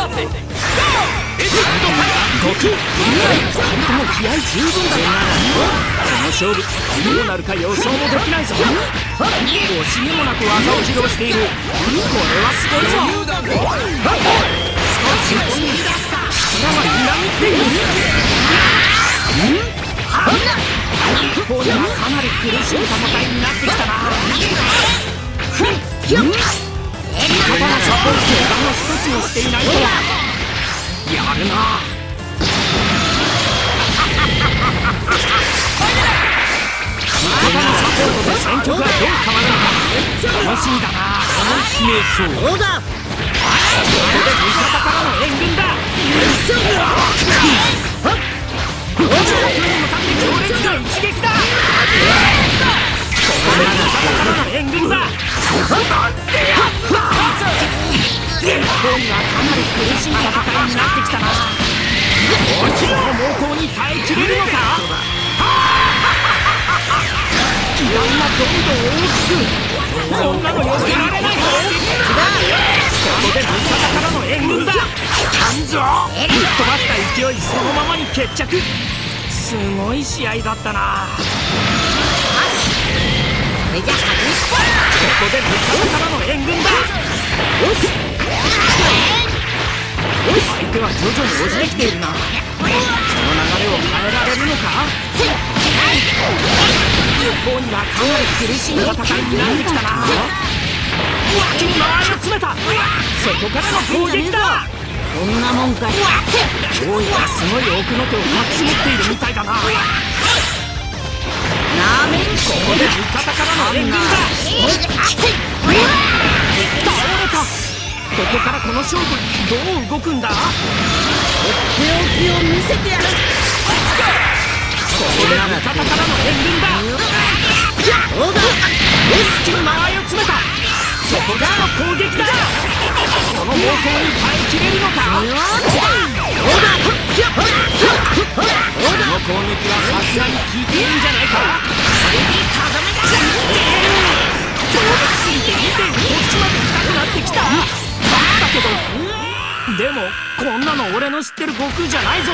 2人とも気合十分だなこの勝負。どうなるか予想もできないぞ惜しみもなく技を披露しているこれはすごいぞ少し本に力はみなぎっている日本にはかなり苦しい戦いになってきたながサポートの一つもしていないとはやるな。味方のサポートで戦局はどう変わるのか楽しみだな楽しめそうだここで味方からの援軍だ上空に向かって強烈な一撃だここからの援軍だ本がかなり苦しい戦いになっ。てきたなこの猛攻に耐えきれるのか気がどんどん大きくこんなの避けられないぞここで味方からの援軍だ感情ぶっ飛ばした勢いそのままに決着すごい試合だったなそれじゃここで味相手は徐々に押してきているな。その流れを変えられるのか？方にはかなり苦しい戦いになってきたな。脇に間合いを詰めた。そこからの攻撃だ。こんなもんかい。大井はすごい奥の手を隠し持っているみたいだな。なめんここで味方からの援軍だここからこの勝負どう動くんだ？とっておきを見せてやる。ここで味方からの援軍だそうだ!一気に間合いを詰めた。そこからの攻撃だ。その猛攻に耐えきれるのか？この攻撃はさすがに効いているんじゃないかこれにとどめだ!強烈すぎて見てこっちまで痛くなってきただけど。でもこんなの俺の知ってる悟空じゃないぞ。